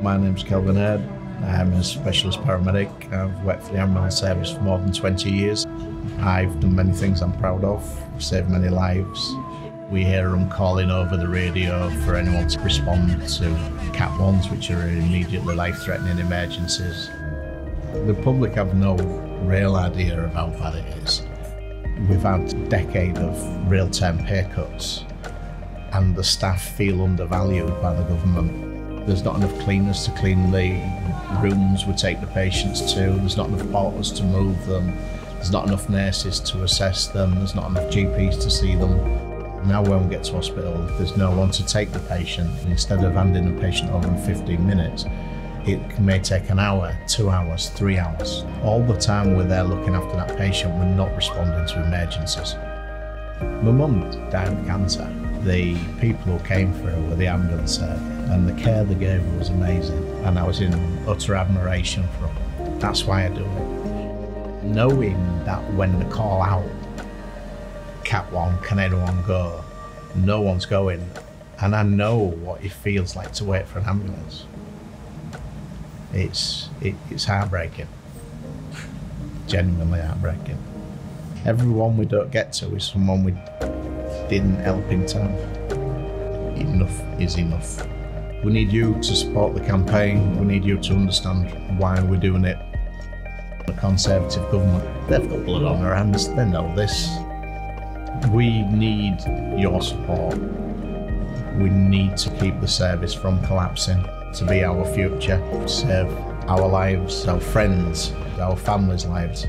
My name's Kelvin Aird. I'm a specialist paramedic. I've worked for the ambulance service for more than 20 years. I've done many things I'm proud of, saved many lives. We hear them calling over the radio for anyone to respond to Cat 1s, which are immediately life threatening emergencies. The public have no real idea of how bad it is. We've had a decade of real term pay cuts, and the staff feel undervalued by the government. There's not enough cleaners to clean the rooms we take the patients to, there's not enough porters to move them, there's not enough nurses to assess them, there's not enough GPs to see them. Now, when we get to hospital, there's no one to take the patient. Instead of handing the patient over in 15 minutes, it may take an hour, two hours, three hours. All the time we're there looking after that patient, we're not responding to emergencies. My mum died of cancer. The people who came for her were the ambulance service, and the care they gave her was amazing. And I was in utter admiration for them. That's why I do it. Knowing that when the call out, Cat 1, can anyone go? No one's going. And I know what it feels like to wait for an ambulance it's it, it's heartbreaking. Genuinely heartbreaking. Everyone we don't get to is someone we didn't help in time. Enough is enough. We need you to support the campaign. We need you to understand why we're doing it. The Conservative government, they've got blood on their hands. They know this. We need your support. We need to keep the service from collapsing to be our future, serve our lives, our friends, our families' lives.